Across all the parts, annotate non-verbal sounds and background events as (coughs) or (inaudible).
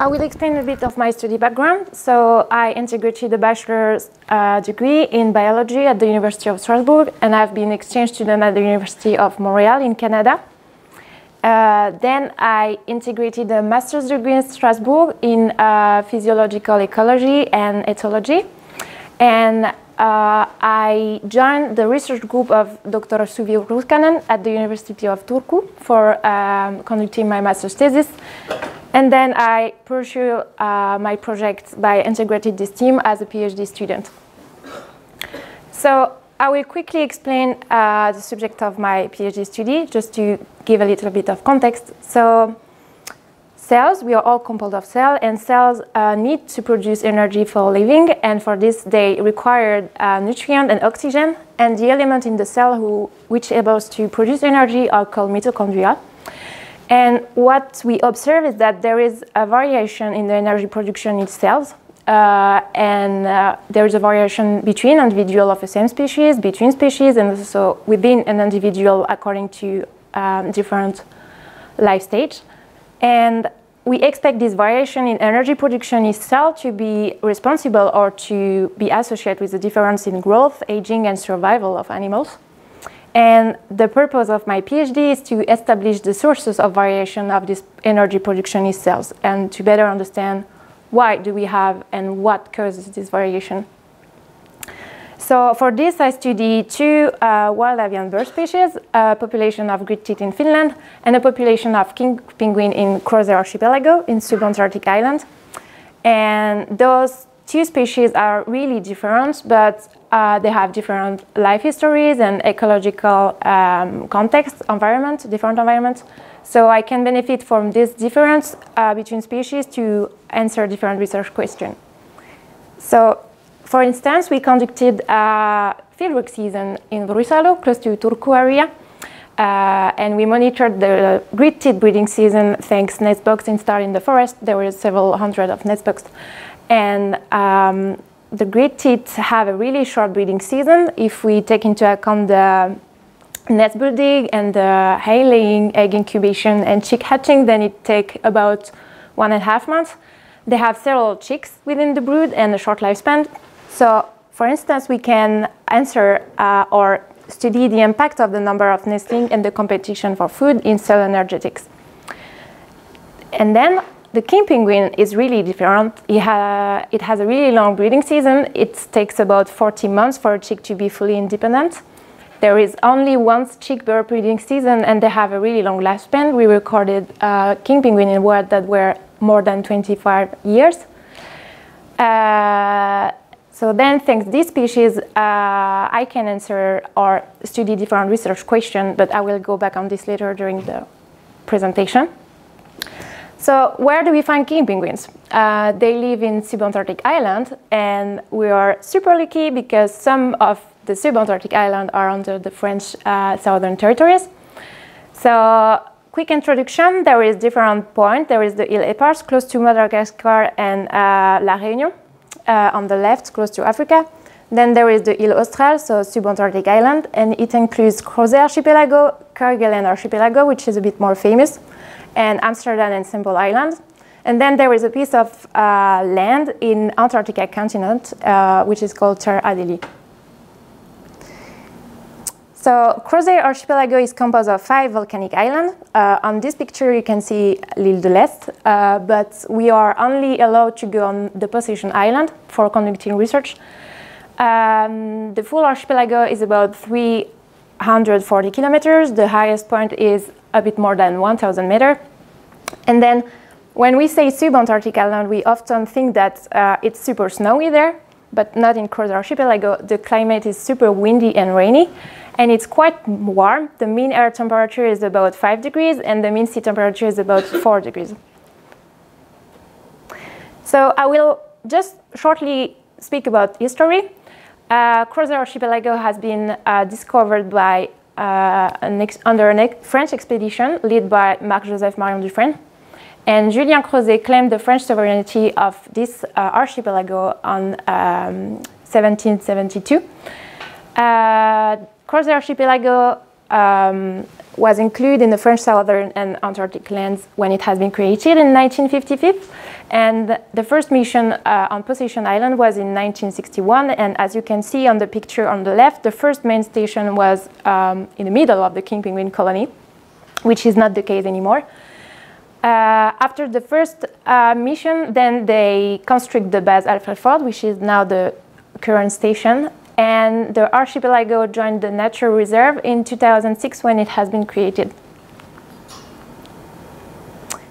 I will explain a bit of my study background. So I integrated a bachelor's uh, degree in biology at the University of Strasbourg, and I've been exchange student at the University of Montreal in Canada. Uh, then I integrated a master's degree in Strasbourg in uh, physiological ecology and ethology. And I joined the research group of Dr. Suvi Ruuskanen at the University of Turku for um, conducting my master's thesis. And then I pursued uh, my project by integrating this team as a PhD student. So I will quickly explain uh, the subject of my PhD study, just to give a little bit of context. So cells, we are all composed of cells, and cells uh, need to produce energy for living, and for this they require uh, nutrient and oxygen, and the element in the cell who, which able to produce energy are called mitochondria. And what we observe is that there is a variation in the energy production in cells, uh, and uh, there is a variation between individual of the same species, between species, and also within an individual according to um, different life stage. And we expect this variation in energy production in cell to be responsible or to be associated with the difference in growth, aging, and survival of animals. And the purpose of my PhD is to establish the sources of variation of this energy production cells and to better understand why do we have and what causes this variation. So for this, I studied two uh, wild avian bird species, a population of great tit in Finland and a population of king penguin in Crozet Archipelago in subantarctic island. And those two species are really different, but uh, they have different life histories and ecological um, context, environment, different environments. So I can benefit from this difference uh, between species to answer different research questions. So, for instance, we conducted a fieldwork season in Ruissalo, close to Turku area, uh, and we monitored the great tit breeding season thanks nest box installed in the forest. There were several hundred of nest box. And um, the great tits have a really short breeding season if we take into account the nest building and the hay laying, egg incubation, and chick hatching, then it takes about one and a half months. They have several chicks within the brood and a short lifespan. So, for instance, we can answer uh, or study the impact of the number of nesting and the competition for food in cell energetics. And then the king penguin is really different. It, ha it has a really long breeding season. It takes about 40 months for a chick to be fully independent. There is only one chick bird breeding season and they have a really long lifespan. We recorded uh, king penguin in wild that were more than 25 years. Uh, so then, thanks to this species, uh, I can answer or study different research questions, but I will go back on this later during the presentation. So where do we find king penguins? Uh, they live in subantarctic island, and we are super lucky because some of the subantarctic islands are under the French uh, southern territories. So quick introduction, there is different points. There is the Île Éparses, close to Madagascar and uh, La Réunion, uh, on the left, close to Africa. Then there is the Île Austral, so subantarctic island, and it includes Crozet Archipelago, Kerguelen Archipelago, which is a bit more famous, and Amsterdam and Saint-Paul Island. And then there is a piece of uh, land in Antarctica continent, uh, which is called Terre Adélie. So Crozet Archipelago is composed of five volcanic islands. Uh, on this picture, you can see l'Île de l'Est, uh, but we are only allowed to go on the Possession Island for conducting research. Um, the full archipelago is about 340 kilometers. The highest point is a bit more than 1,000 meters. And then when we say subantarctic island, we often think that uh, it's super snowy there, but not in Crozet Archipelago. The climate is super windy and rainy, and it's quite warm. The mean air temperature is about 5 degrees, and the mean sea temperature is about (coughs) 4 degrees. So I will just shortly speak about history. Uh, Crozet Archipelago has been uh, discovered by uh, an under a French expedition led by Marc-Joseph Marion Dufresne. And Julien Crozet claimed the French sovereignty of this uh, archipelago on um, 1772. Uh, Crozet Archipelago um, was included in the French Southern and Antarctic lands when it has been created in 1955. And the first mission uh, on Possession Island was in 1961. And as you can see on the picture on the left, the first main station was um, in the middle of the king penguin colony, which is not the case anymore. Uh, after the first uh, mission, then they construct the base Alfred Faure, which is now the current station. And the archipelago joined the nature reserve in 2006 when it has been created.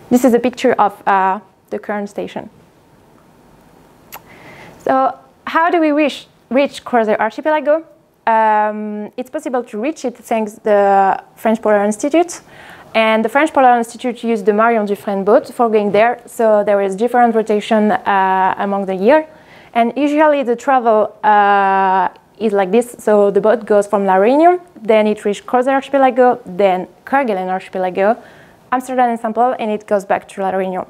This is a picture of uh, the current station. So how do we reach, reach Crozet Archipelago? Um, it's possible to reach it thanks to the French Polar Institute. And the French Polar Institute used the Marion Dufresne boat for going there. So there is different rotation uh, among the year. And usually the travel uh, is like this. So the boat goes from La Réunion, then it reaches Crozet Archipelago, then Kerguelen Archipelago, Amsterdam and Saint-Paul, and it goes back to La Réunion.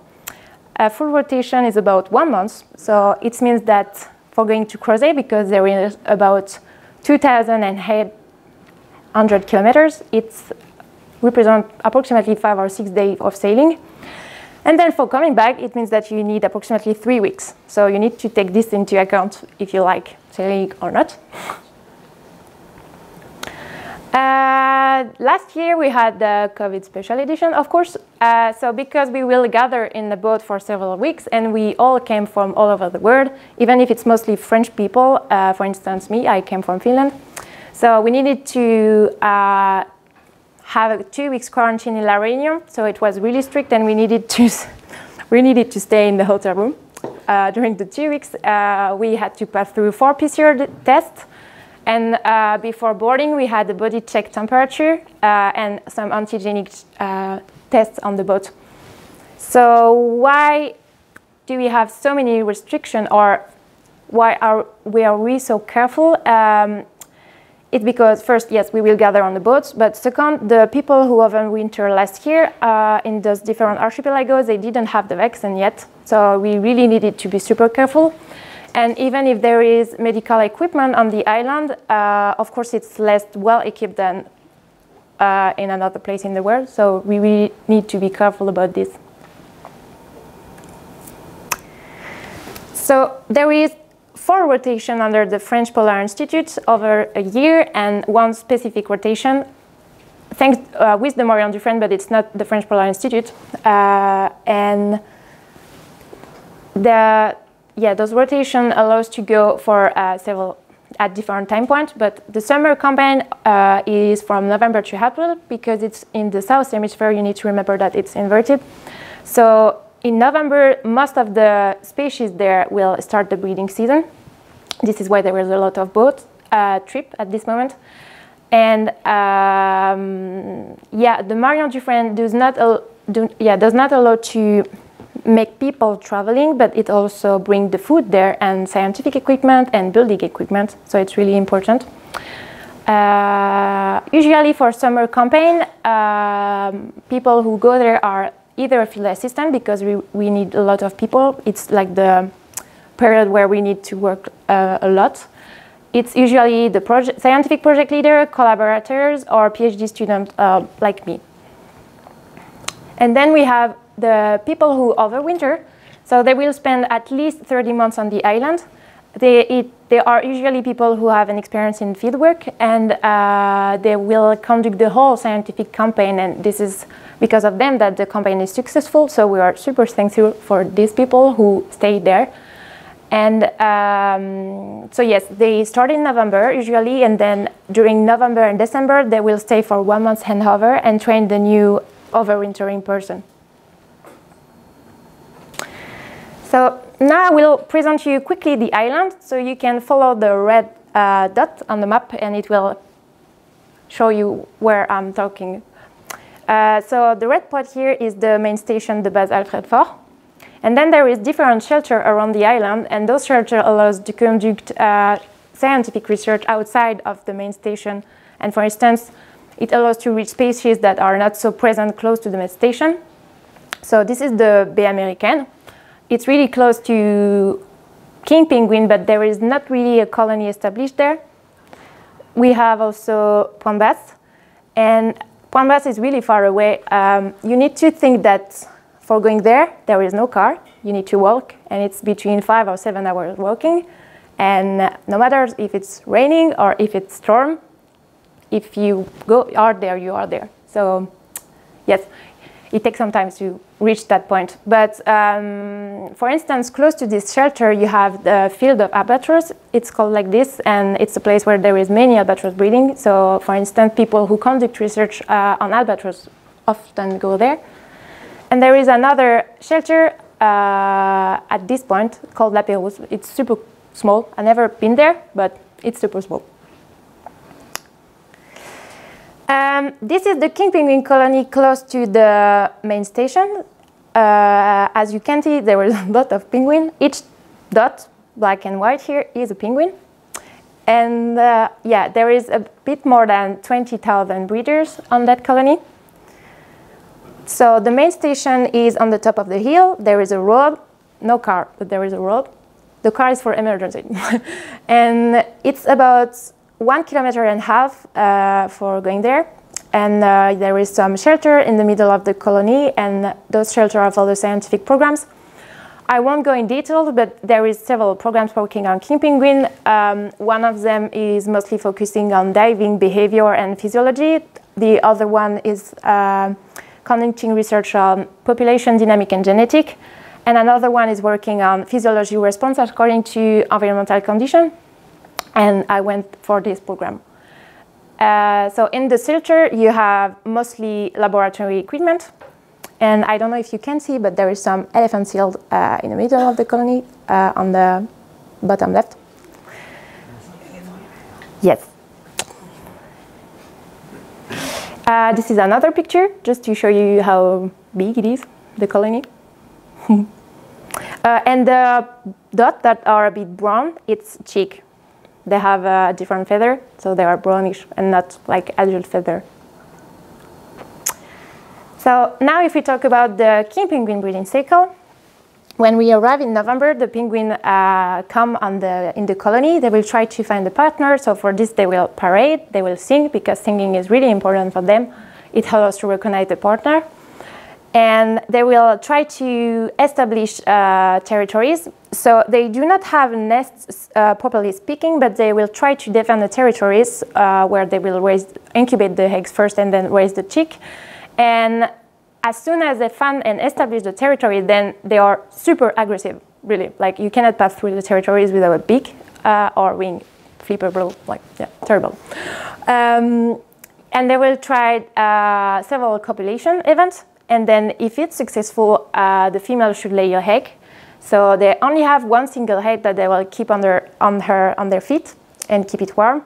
A full rotation is about one month. So it means that for going to Crozet, because there is about 2,800 kilometers, it's represent approximately five or six days of sailing. And then for coming back, it means that you need approximately three weeks. So you need to take this into account if you like sailing or not. Uh, last year we had the COVID special edition, of course. Uh, so because we will gather in the boat for several weeks and we all came from all over the world, even if it's mostly French people, uh, for instance me, I came from Finland. So we needed to uh, have a two weeks quarantine in La Réunion. So it was really strict and we needed to, (laughs) we needed to stay in the hotel room. Uh, during the two weeks, uh, we had to pass through four PCR tests. And uh, before boarding, we had a body check temperature uh, and some antigenic uh, tests on the boat. So why do we have so many restrictions or why are we are we so careful? Um, it's because first, yes, we will gather on the boats, but second, the people who overwinter last year uh, in those different archipelagos, they didn't have the vaccine yet. So we really needed to be super careful. And even if there is medical equipment on the island, uh, of course, it's less well equipped than uh, in another place in the world. So we really need to be careful about this. So there is four rotation under the French Polar Institute over a year and one specific rotation thanks uh, with the Marion Dufresne, but it's not the French Polar Institute. Uh, and the yeah, those rotation allows to go for uh, several at different time points, but the summer campaign uh, is from November to April because it's in the south hemisphere. You need to remember that it's inverted. So in November, most of the species there will start the breeding season. This is why there is a lot of boat uh, trip at this moment. And um, yeah, the Marion Dufresne does not, do, yeah, does not allow to make people traveling, but it also brings the food there and scientific equipment and building equipment. So it's really important. Uh, usually for summer campaign, um, people who go there are either a field assistant because we, we need a lot of people. It's like the period where we need to work uh, a lot. It's usually the project, scientific project leader, collaborators, or PhD student uh, like me. And then we have the people who overwinter. So they will spend at least 30 months on the island. They, it, they are usually people who have an experience in fieldwork and uh, they will conduct the whole scientific campaign and this is because of them that the campaign is successful. So we are super thankful for these people who stay there. And um, so yes, they start in November usually, and then during November and December, they will stay for one month handover and train the new overwintering person. So now I will present you quickly the island, so you can follow the red uh, dot on the map, and it will show you where I'm talking. Uh, so the red part here is the main station, the base Alfred Faure. And then there is different shelter around the island, and those shelter allows to conduct uh, scientific research outside of the main station. And for instance, it allows to reach species that are not so present close to the main station. So this is the Baie Américaine. It's really close to king penguin, but there is not really a colony established there. We have also Pointe Basse, and Pointe Basse is really far away. Um, you need to think that for going there, there is no car. You need to walk, and it's between five or seven hours walking. And no matter if it's raining or if it's storm, if you go are there, you are there. So yes, it takes some time to reach that point. But um, for instance, close to this shelter, you have the field of albatross. It's called like this, and it's a place where there is many albatross breeding. So for instance, people who conduct research uh, on albatross often go there. And there is another shelter uh, at this point called La Pérouse. It's super small. I've never been there, but it's super small. Um, this is the king penguin colony close to the main station. Uh, as you can see, there was (laughs) a lot of penguin. Each dot, black and white here, is a penguin. And uh, yeah, there is a bit more than 20,000 breeders on that colony. So the main station is on the top of the hill. There is a road, no car, but there is a road. The car is for emergency. (laughs) and it's about one kilometer and a half uh, for going there. And uh, there is some shelter in the middle of the colony, and those shelters are for the scientific programs. I won't go in detail, but there is several programs working on king penguin. Um, one of them is mostly focusing on diving behavior and physiology. The other one is uh, conducting research on population dynamic and genetic. And another one is working on physiology response according to environmental condition and I went for this program. Uh, so in the shelter, you have mostly laboratory equipment. And I don't know if you can see, but there is some elephant seal uh, in the middle of the colony uh, on the bottom left. Yes. Uh, this is another picture, just to show you how big it is, the colony. (laughs) Uh, and the dots that are a bit brown, it's chick. They have a different feather, so they are brownish and not like adult feather. So now if we talk about the king penguin breeding cycle, when we arrive in November, the penguin uh, come on the, in the colony. They will try to find a partner. So for this, they will parade, they will sing because singing is really important for them. It helps to recognize the partner and they will try to establish uh, territories. So they do not have nests, uh, properly speaking, but they will try to defend the territories uh, where they will raise, incubate the eggs first and then raise the chick. And as soon as they find and establish the territory, then they are super aggressive, really. Like you cannot pass through the territories without a beak uh, or wing, flipper blow, like, yeah, terrible. Um, and they will try uh, several copulation events and then if it's successful, uh, the female should lay a egg. So they only have one single egg that they will keep on their, on, her, on their feet and keep it warm.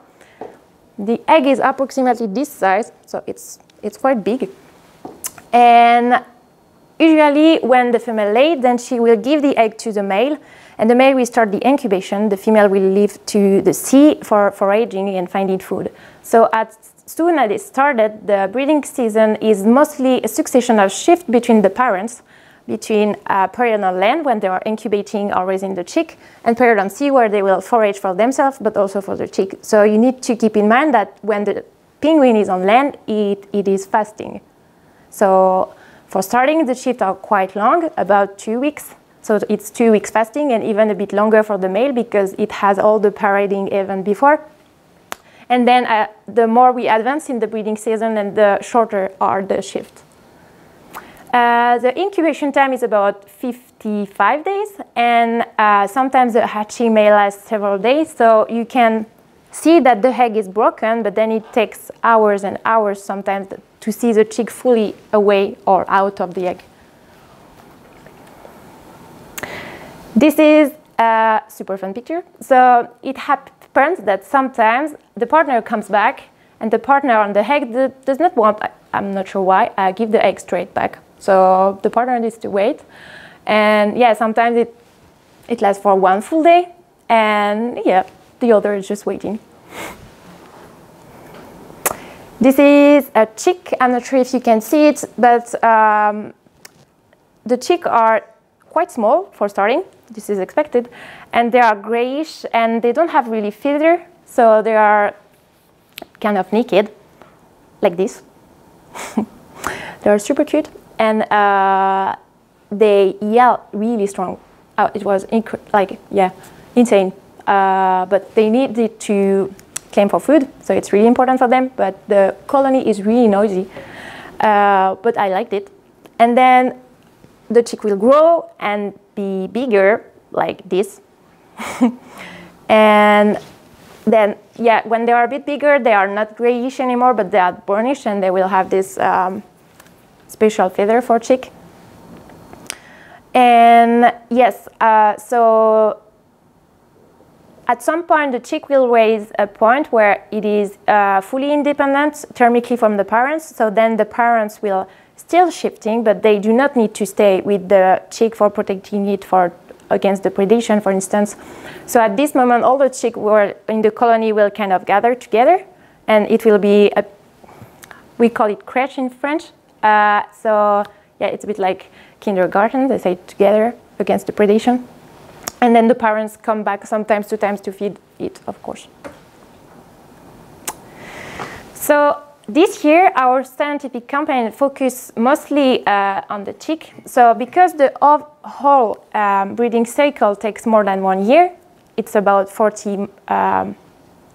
The egg is approximately this size, so it's, it's quite big. And usually when the female lays, then she will give the egg to the male, and the male will start the incubation. The female will leave to the sea for foraging and finding food. So at soon as it started, the breeding season is mostly a succession of shift between the parents, between uh, a period on land when they are incubating or raising the chick, and period on sea where they will forage for themselves, but also for the chick. So you need to keep in mind that when the penguin is on land, it, it is fasting. So for starting, the shifts are quite long, about two weeks. So it's two weeks fasting and even a bit longer for the male because it has all the parading event before. And then uh, the more we advance in the breeding season, and the shorter are the shifts. Uh, the incubation time is about 55 days, and uh, sometimes the hatching may last several days. So you can see that the egg is broken, but then it takes hours and hours sometimes to see the chick fully away or out of the egg. This is a super fun picture. So it happens that sometimes the partner comes back and the partner on the egg does not want, I'm not sure why, uh, give the egg straight back. So the partner needs to wait. And yeah, sometimes it, it lasts for one full day and yeah, the other is just waiting. This is a chick. I'm not sure if you can see it, but um, the chick are quite small for starting. This is expected. And they are grayish and they don't have really feather. So they are kind of naked, like this. (laughs) They're super cute and uh, they yell really strong. Oh, it was like, yeah, insane. Uh, but they needed to claim for food, so it's really important for them. But the colony is really noisy. Uh, but I liked it. And then the chick will grow and be bigger like this. (laughs) and then, yeah, when they are a bit bigger, they are not grayish anymore, but they are brownish and they will have this um, special feather for chick. And yes, uh, so at some point the chick will raise a point where it is uh, fully independent thermically from the parents. So then the parents will still shifting, but they do not need to stay with the chick for protecting it for against the predation, for instance. So at this moment, all the chick were in the colony will kind of gather together, and it will be a, we call it crèche in French. Uh, so yeah, it's a bit like kindergarten. They say together against the predation. And then the parents come back sometimes, two times to feed it, of course. So this year, our scientific campaign focused mostly uh, on the chick. So because the whole um, breeding cycle takes more than one year, it's about 40, um,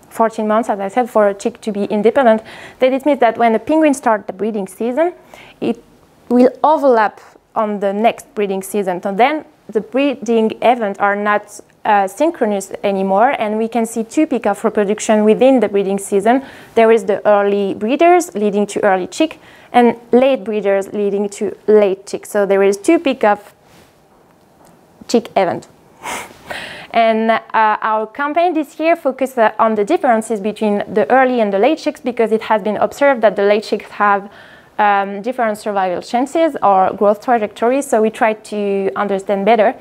14 months, as I said, for a chick to be independent, then it means that when the penguins start the breeding season, it will overlap on the next breeding season. So then the breeding events are not uh, synchronous anymore, and we can see two peak of reproduction within the breeding season. There is the early breeders leading to early chick, and late breeders leading to late chick. So there is two peak of chick event. (laughs) and uh, our campaign this year focused uh, on the differences between the early and the late chicks because it has been observed that the late chicks have um, different survival chances or growth trajectories, so we try to understand better.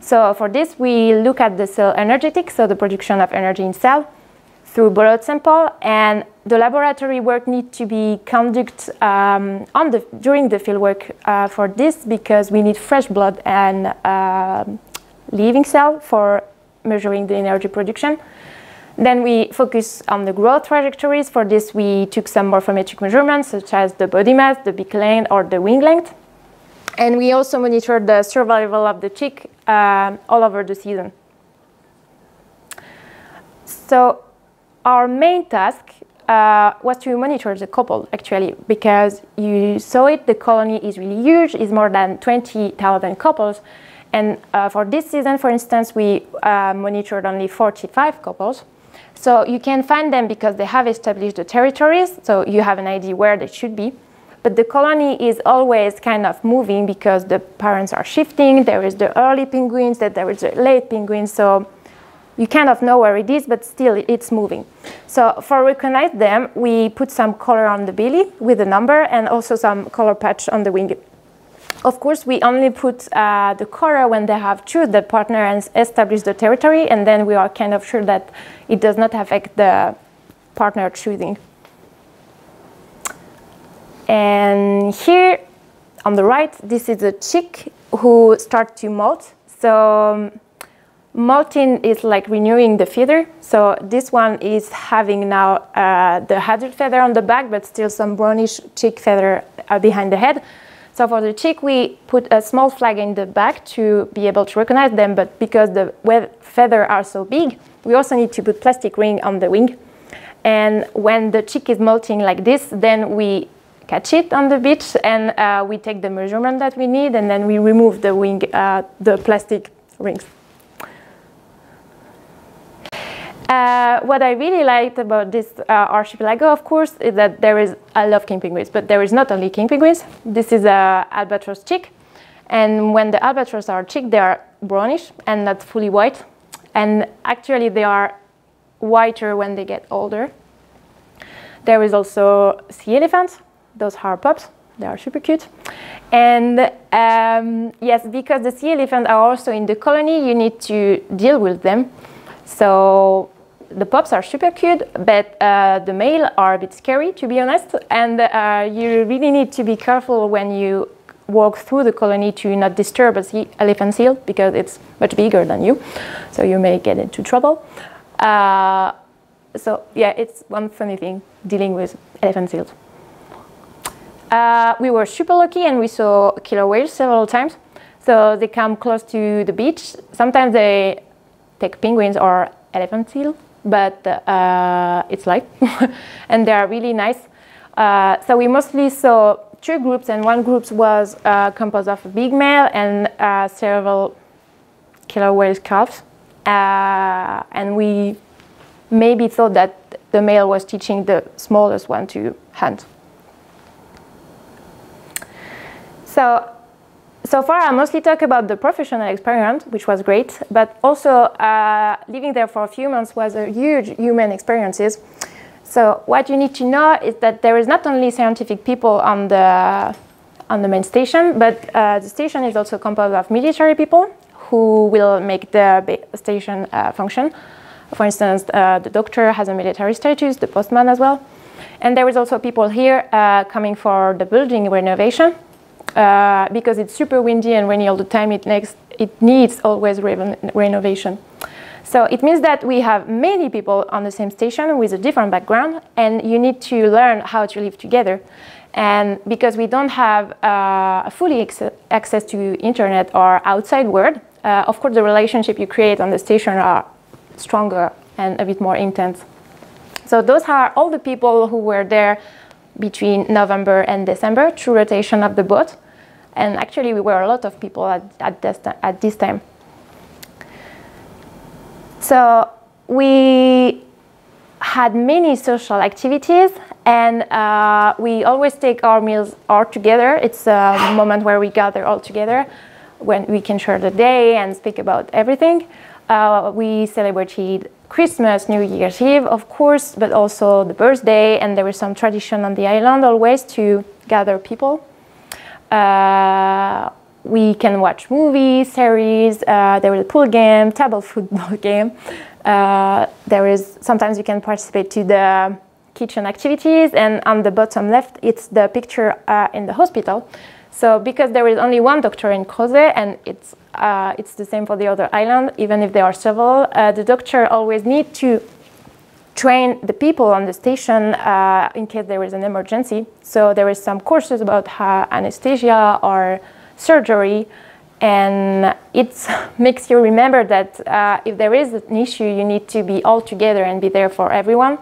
So for this, we look at the cell energetics, so the production of energy in cell, through blood sample, and the laboratory work need to be conducted um, on the, during the fieldwork uh, for this because we need fresh blood and uh, living cell for measuring the energy production. Then we focus on the growth trajectories. For this, we took some morphometric measurements, such as the body mass, the beak length, or the wing length. And we also monitored the survival of the chick uh, all over the season. So our main task uh, was to monitor the couple, actually, because you saw it, the colony is really huge, it's more than 20,000 couples. And uh, for this season, for instance, we uh, monitored only 45 couples. So you can find them because they have established the territories, so you have an idea where they should be. But the colony is always kind of moving because the parents are shifting. There is the early penguins, that there is the late penguins. So you kind of know where it is, but still it's moving. So for recognize them, we put some color on the belly with a number and also some color patch on the wing of course, we only put uh, the color when they have choose the partner and established the territory, and then we are kind of sure that it does not affect the partner choosing. And here on the right, this is a chick who start to molt. So molting is like renewing the feather. So this one is having now uh, the adult feather on the back, but still some brownish chick feather uh, behind the head. So for the chick, we put a small flag in the back to be able to recognize them, but because the feathers are so big, we also need to put plastic ring on the wing. And when the chick is molting like this, then we catch it on the beach and uh, we take the measurement that we need and then we remove the wing, uh, the plastic rings. Uh, what I really liked about this uh, archipelago, of course, is that there is, I love king penguins, but there is not only king penguins. This is a albatross chick. And when the albatross are chick, they are brownish and not fully white. And actually they are whiter when they get older. There is also sea elephants. Those are pups. They are super cute. And um, yes, because the sea elephants are also in the colony, you need to deal with them. So the pups are super cute, but uh, the male are a bit scary, to be honest. And uh, you really need to be careful when you walk through the colony to not disturb sea elephant seal because it's much bigger than you. So you may get into trouble. Uh, so yeah, it's one funny thing dealing with elephant seals. Uh, we were super lucky and we saw killer whales several times. So they come close to the beach. Sometimes they take penguins or elephant seal, but uh, it's light (laughs) and they are really nice. Uh, so we mostly saw two groups and one group was uh, composed of a big male and uh, several killer whale calves. Uh, and we maybe thought that the male was teaching the smallest one to hunt. So, so far I mostly talk about the professional experience, which was great, but also uh, living there for a few months was a huge human experiences. So what you need to know is that there is not only scientific people on the on the main station, but uh, the station is also composed of military people who will make the station uh, function. For instance, uh, the doctor has a military status, the postman as well. And there is also people here uh, coming for the building renovation uh, because it's super windy and rainy all the time. It, needs, it needs always re renovation. So it means that we have many people on the same station with a different background, and you need to learn how to live together. And because we don't have uh, fully access to internet or outside world, uh, of course the relationship you create on the station are stronger and a bit more intense. So those are all the people who were there between November and December through rotation of the boat. And actually we were a lot of people at, at, this, at this time. So we had many social activities and uh, we always take our meals all together. It's a moment where we gather all together when we can share the day and speak about everything. Uh, we celebrated Christmas, New Year's Eve, of course, but also the birthday, and there was some tradition on the island always to gather people. Uh, we can watch movies, series, uh, there is a pool game, table football (laughs) game. Uh, there is, sometimes you can participate to the kitchen activities, and on the bottom left, it's the picture uh, in the hospital. So because there is only one doctor in Crozet, and it's, uh, it's the same for the other island, even if there are several, uh, the doctor always need to train the people on the station uh, in case there is an emergency. So there is some courses about anesthesia or surgery, and it (laughs) makes you remember that uh, if there is an issue, you need to be all together and be there for everyone.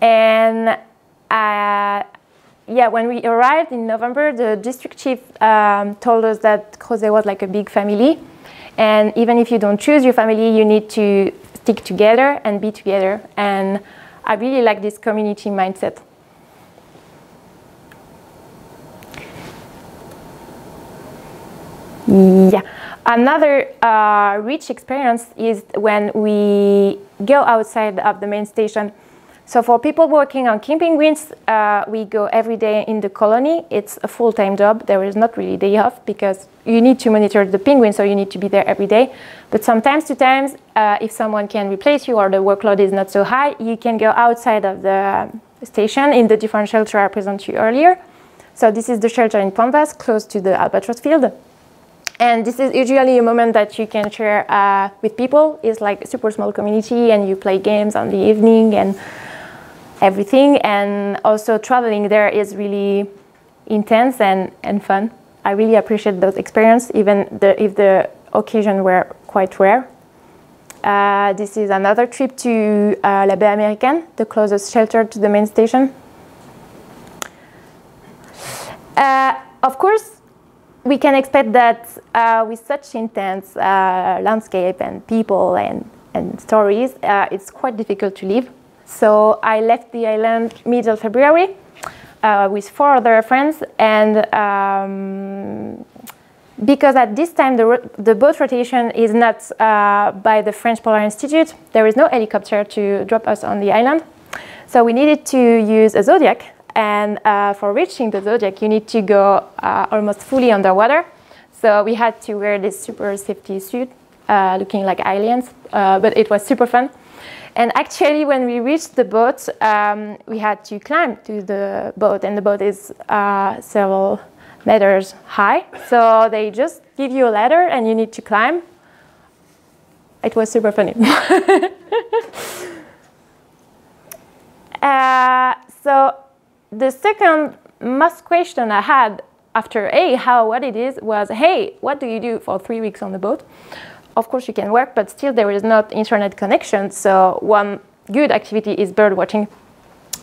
And uh, yeah, when we arrived in November, the district chief um, told us that Crozet was like a big family. And even if you don't choose your family, you need to stick together and be together. And I really like this community mindset. Yeah. Another uh, rich experience is when we go outside of the main station so for people working on king penguins, uh, we go every day in the colony. It's a full-time job. There is not really day off because you need to monitor the penguins, so you need to be there every day. But sometimes to times, uh, if someone can replace you or the workload is not so high, you can go outside of the station in the different shelter I presented you earlier. So this is the shelter in Pointe Basse, close to the albatross field. And this is usually a moment that you can share uh, with people. It's like a super small community and you play games on the evening and everything. And also traveling there is really intense and, and fun. I really appreciate those experiences, even the, if the occasion were quite rare. Uh, this is another trip to uh, La Baie Américaine, the closest shelter to the main station. Uh, of course, we can expect that uh, with such intense uh, landscape and people and, and stories, uh, it's quite difficult to live. So I left the island middle February uh, with four other friends and um, because at this time the, the boat rotation is not uh, by the French Polar Institute, there is no helicopter to drop us on the island. So we needed to use a Zodiac and uh, for reaching the Zodiac you need to go uh, almost fully underwater. So we had to wear this super safety suit uh, looking like aliens, uh, but it was super fun. And actually, when we reached the boat, um, we had to climb to the boat, and the boat is uh, several meters high. So they just give you a ladder, and you need to climb. It was super funny. (laughs) uh, so the second most question I had after A, how, what it is, was, hey, what do you do for three weeks on the boat? Of course you can work, but still there is not internet connection. So one good activity is bird watching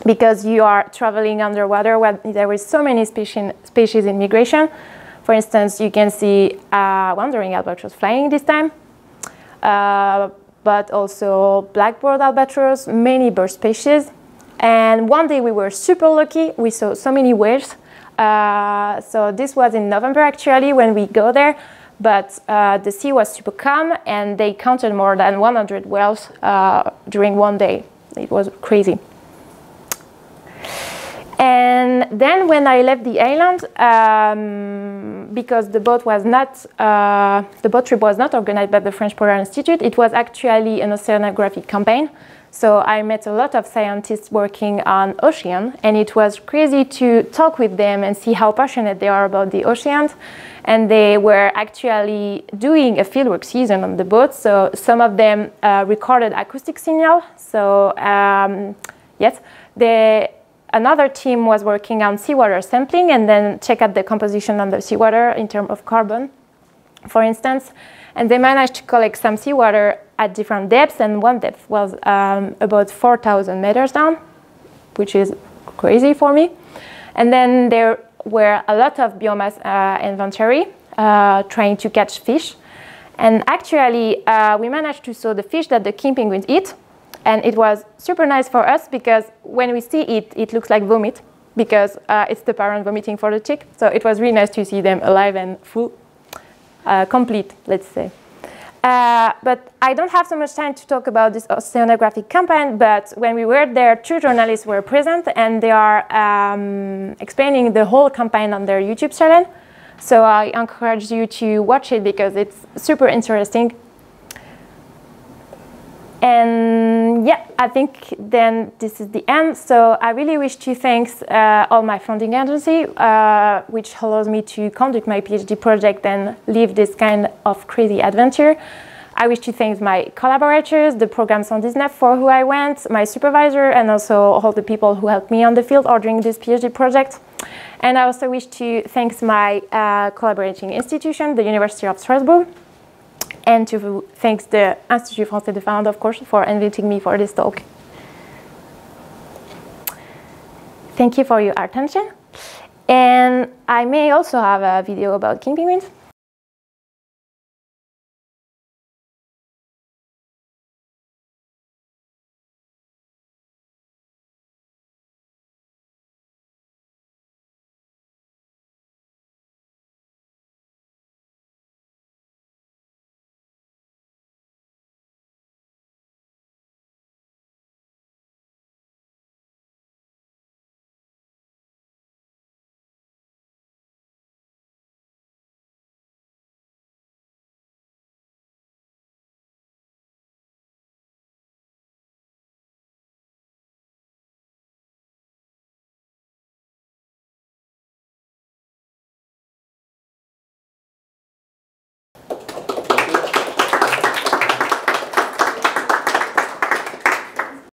because you are traveling underwater where there is so many species, species in migration. For instance, you can see uh, wandering albatross flying this time, uh, but also black-browed albatross, many bird species. And one day we were super lucky. We saw so many whales. Uh, so this was in November actually when we go there. But uh, the sea was super calm and they counted more than 100 whales uh, during one day. It was crazy. And then when I left the island, um, because the boat was not, uh, the boat trip was not organized by the French Polar Institute, it was actually an oceanographic campaign. So I met a lot of scientists working on ocean, and it was crazy to talk with them and see how passionate they are about the oceans. And they were actually doing a fieldwork season on the boat. So some of them uh, recorded acoustic signal. So um, yes, they another team was working on seawater sampling and then check out the composition on the seawater in terms of carbon, for instance. And they managed to collect some seawater at different depths, and one depth was um, about 4,000 meters down, which is crazy for me. And then there were a lot of biomass uh, inventory uh, trying to catch fish. And actually, uh, we managed to saw the fish that the king penguins eat, and it was super nice for us because when we see it, it looks like vomit because uh, it's the parent vomiting for the chick. So it was really nice to see them alive and full, uh, complete, let's say. Uh, but I don't have so much time to talk about this oceanographic campaign, but when we were there, two journalists were present and they are um, explaining the whole campaign on their YouTube channel. So I encourage you to watch it because it's super interesting and yeah, I think then this is the end. So I really wish to thank uh, all my funding agency, uh, which allows me to conduct my PhD project and live this kind of crazy adventure. I wish to thank my collaborators, the programs on DISNF for who I went, my supervisor, and also all the people who helped me on the field or during this PhD project. And I also wish to thank my uh, collaborating institution, the University of Strasbourg, and to thank the Institut Français de Finlande, of course, for inviting me for this talk. Thank you for your attention. And I may also have a video about king penguins.